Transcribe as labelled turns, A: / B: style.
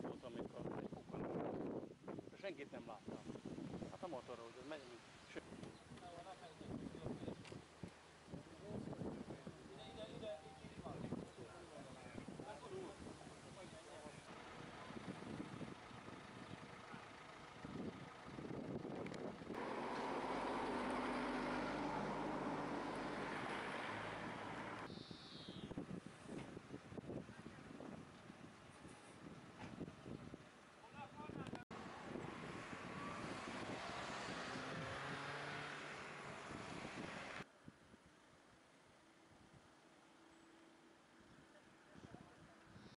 A: volt, amikor egy pukkanás. Senkit nem láttam. Hát a motorról, hogy megy, mint...